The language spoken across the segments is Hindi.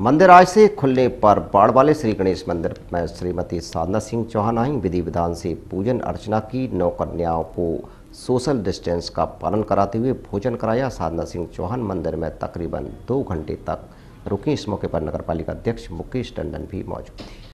मंदिर आज से खुलने पर बाड़ वाले श्री गणेश मंदिर में श्रीमती साधना सिंह चौहान आई। विधि विधान से पूजन अर्चना की, नौकन्याओं को सोशल डिस्टेंस का पालन कराते हुए भोजन कराया। साधना सिंह चौहान मंदिर में तकरीबन दो घंटे तक रुकी। इस मौके पर नगरपालिका अध्यक्ष मुकेश टंडन भी मौजूद थे।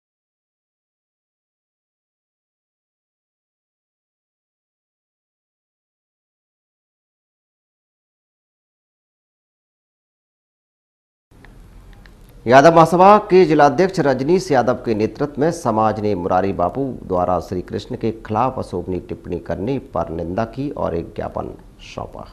यादव महासभा के जिलाध्यक्ष रजनीश यादव के नेतृत्व में समाज ने मुरारी बापू द्वारा श्री कृष्ण के खिलाफ अशोभनीय टिप्पणी करने पर निंदा की और एक ज्ञापन सौंपा।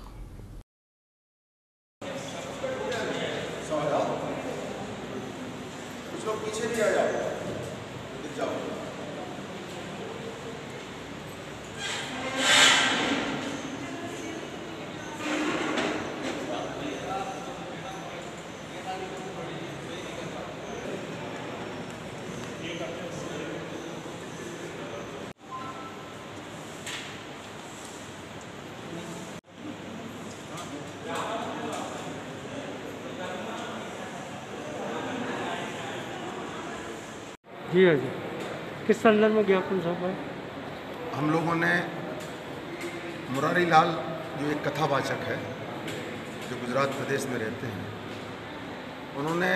जी हाँ जी। किस संदर्भ में ज्ञापन सौंपा? है हम लोगों ने मुरारी लाल जो एक कथावाचक है, जो गुजरात प्रदेश में रहते हैं, उन्होंने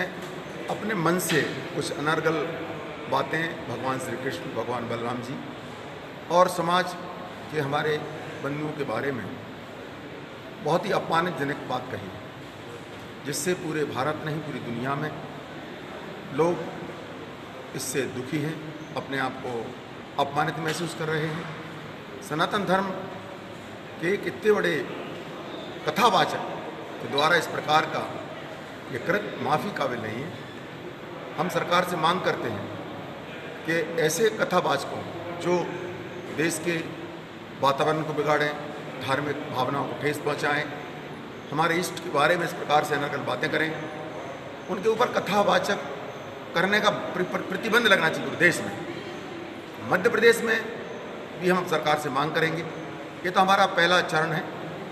अपने मन से कुछ अनर्गल बातें भगवान श्री कृष्ण भगवान बलराम जी और समाज के हमारे बंधुओं के बारे में बहुत ही अपमानजनक बात कही, जिससे पूरे भारत नहीं, पूरी दुनिया में लोग इससे दुखी हैं, अपने आप को अपमानित महसूस कर रहे हैं। सनातन धर्म के इतने बड़े कथावाचक के द्वारा इस प्रकार का ये कृत माफ़ी काबिल नहीं है। हम सरकार से मांग करते हैं कि ऐसे कथावाचकों जो देश के वातावरण को बिगाड़ें, धार्मिक भावनाओं को ठेस पहुंचाएँ, हमारे इष्ट के बारे में इस प्रकार से अनर्गल बातें करें, उनके ऊपर कथावाचक करने का प्रतिबंध लगना चाहिए पूरे देश में। मध्य प्रदेश में भी हम सरकार से मांग करेंगे। ये तो हमारा पहला चरण है।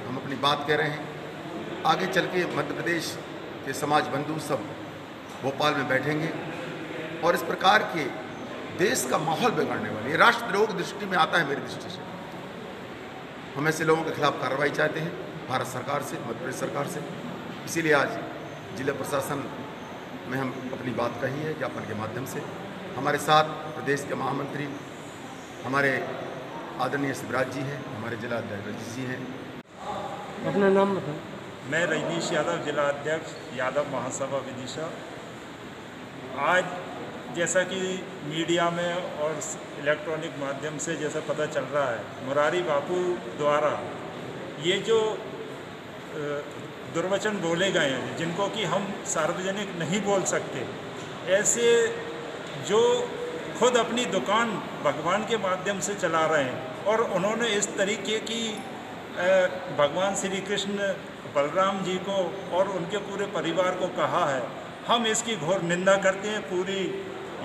हम अपनी बात कह रहे हैं। आगे चल के मध्य प्रदेश के समाज बंधु सब भोपाल में बैठेंगे और इस प्रकार के देश का माहौल बिगाड़ने वाले राष्ट्रद्रोह की दृष्टि में आता है मेरी दृष्टि से। हम ऐसे लोगों के खिलाफ कार्रवाई चाहते हैं, भारत सरकार से, मध्य प्रदेश सरकार से। इसीलिए आज जिला प्रशासन में हम अपनी बात कही है ज्ञापन के माध्यम से। हमारे साथ प्रदेश के महामंत्री हमारे आदरणीय शिवराज जी हैं हमारे जिला अध्यक्ष जी हैं। अपना नाम बताएँ मैं रजनीश यादव जिला अध्यक्ष यादव महासभा विदिशा। आज जैसा कि मीडिया में और इलेक्ट्रॉनिक माध्यम से जैसा पता चल रहा है मुरारी बापू द्वारा ये जो दुर्वचन बोले गए हैं, जिनको कि हम सार्वजनिक नहीं बोल सकते। ऐसे जो खुद अपनी दुकान भगवान के माध्यम से चला रहे हैं, और उन्होंने इस तरीके की भगवान श्री कृष्ण बलराम जी को और उनके पूरे परिवार को कहा है, हम इसकी घोर निंदा करते हैं, पूरी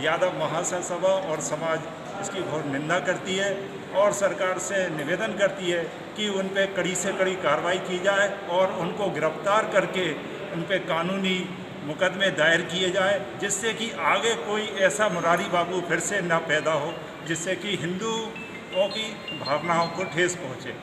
यादव महासभा और समाज इसकी घोर निंदा करती है। और सरकार से निवेदन करती है कि उन पर कड़ी से कड़ी कार्रवाई की जाए और उनको गिरफ़्तार करके उन पर कानूनी मुकदमे दायर किए जाए, जिससे कि आगे कोई ऐसा मुरारी बाबू फिर से ना पैदा हो, जिससे कि हिंदुओं की भावनाओं को ठेस पहुँचे।